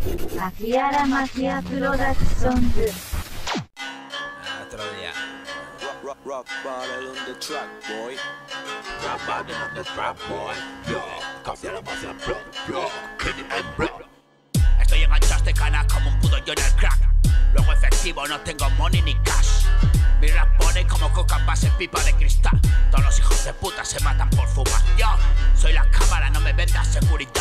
Akiara Magia Production. Ah, Otro día. Rock, rock, rock bottle on the track, boy. Rap body on the trap boy, yo. Más en pro, yo. Kitty and bro. Estoy enganchado a este canal como un puto yo en el crack. Luego efectivo, no tengo money ni cash. Mi rap pone como coca base pipa de cristal. Todos los hijos de puta se matan por fumar. Yo soy la cámara, no me vendas seguridad.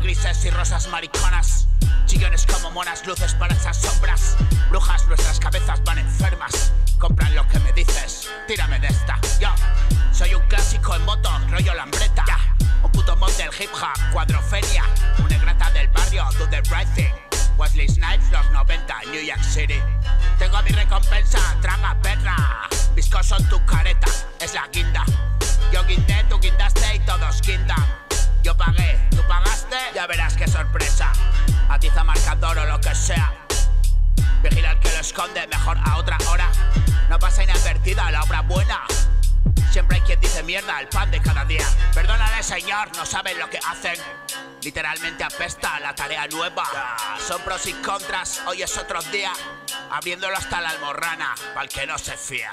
Grises y rosas mariconas. Chillones como monas, luces para esas sombras. Brujas, nuestras cabezas van enfermas. Compran lo que me dices, tírame de esta. Yo soy un clásico en moto, rollo lambreta. Un puto mod del hip hop, cuadrofenia. Un negrata del barrio, do the right thing. Wesley Snipes, los 90, New York City. Tengo mi recompensa, traga perra. Viscoso en tu careta, es la guinda. Yo guindé, tú guindaste y todos guindan. Sorpresa. Atiza marcador o lo que sea. Vigila al que lo esconde, mejor a otra hora. No pasa inadvertida la obra buena. Siempre hay quien dice mierda el pan de cada día. Perdónale, señor, no saben lo que hacen. Literalmente apesta la tarea nueva. Son pros y contras, hoy es otro día. Abriéndolo hasta la almorrana, pa'l que no se fía.